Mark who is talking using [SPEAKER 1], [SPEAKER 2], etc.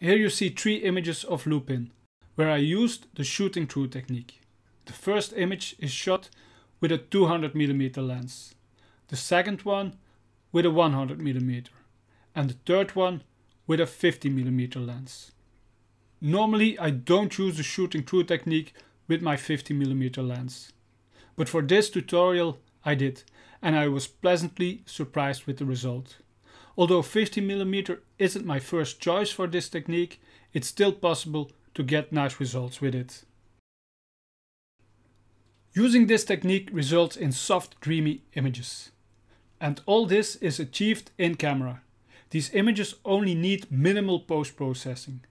[SPEAKER 1] Here you see three images of Lupin, where I used the shooting through technique. The first image is shot with a 200mm lens, the second one with a 100mm, and the third one with a 50mm lens. Normally I don't use the shooting through technique with my 50mm lens, but for this tutorial I did and I was pleasantly surprised with the result. Although 50mm isn't my first choice for this technique, it's still possible to get nice results with it. Using this technique results in soft dreamy images. And all this is achieved in camera. These images only need minimal post-processing.